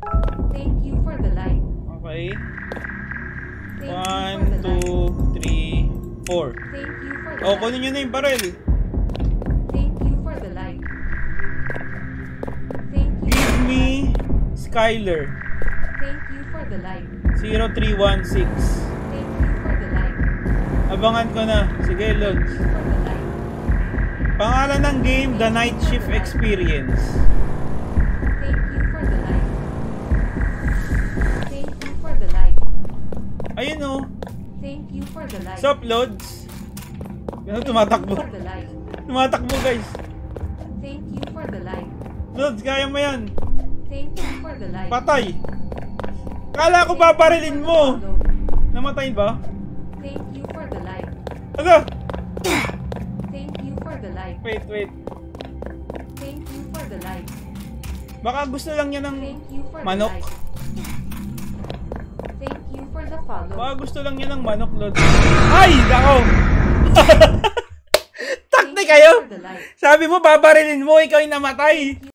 Thank you for the light. Okay. Thank One, two, three, four. Thank you for the Oh, light. kunin nyo na yung barrel. Thank you for the light. Thank you. Give me Skyler. Thank you for the light. 0316. Thank you for the light. Abangan ko na. Sige, Lods. Pangalan ng game, The Night Shift Experience. Thank you Oh. Thank you for the light. Sup, Lods? Ganun tumatakbo. Tumatakbo, guys. Thank you for the light. Lods, kaya mo yan. Thank you for the light. Patay. Kala ko babarilin mo. Namatay ba? Thank you for the light. Ano? Thank you for the light. Wait, wait. Thank you for the light. Baka gusto lang niya ng Thank you for manok. the light. Follow. Baka gusto lang niya ng manok, Lods. Ay! Nako! Takti Thank kayo! Sabi mo, babarilin mo, ikaw yung namatay.